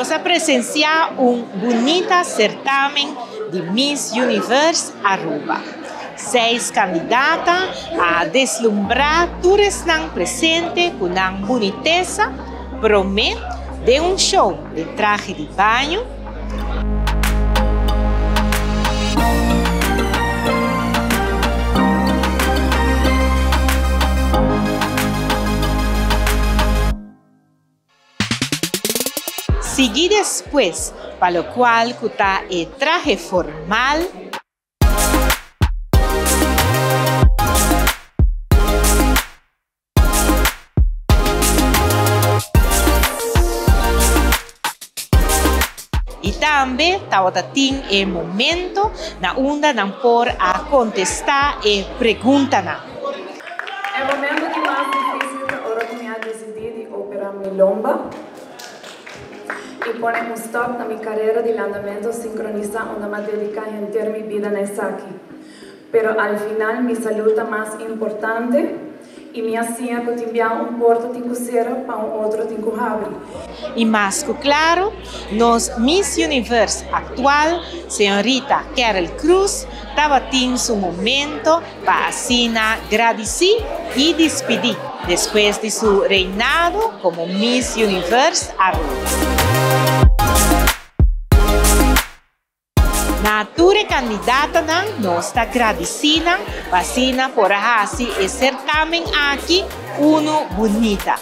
nos ha presenciado un bonito certamen de Miss Universe Aruba. Seis candidatas a deslumbrar todos presente con una boniteza, promete de un show de traje de baño Seguí después, para lo cual está el traje formal Y también tawatin el momento na onda nan por a contestar e pregunta na. El momento que más difícil ahora que me ha decidido operar mi lomba y poner un stop a mi carrera de andamento sincronizar donde me dedicar entera mi vida nessa aquí. Pero al final mi salud más importante y me hacía que enviar un porto cera para un otro tinco abre. Y más que claro, nos Miss Universe actual, señorita Carol Cruz, estaba en su momento para así agradecer y despedir después de su reinado como Miss Universe Aruba. Nature candidata nan está agradecida vacina por así e certamen aqui uno bonita.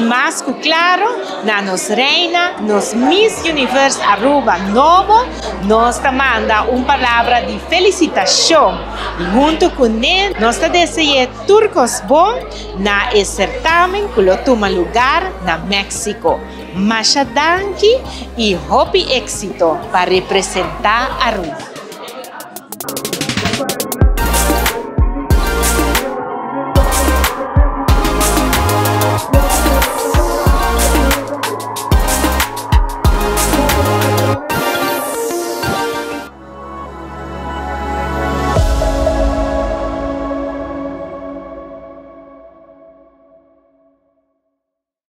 Más que claro, na nos reina, nos Miss Universe Aruba Novo, nos manda una palabra de felicitación. Y junto con él, nos desea turcos bon na certamen que lo toma lugar na México. Masha danki y hopi éxito para representar Aruba.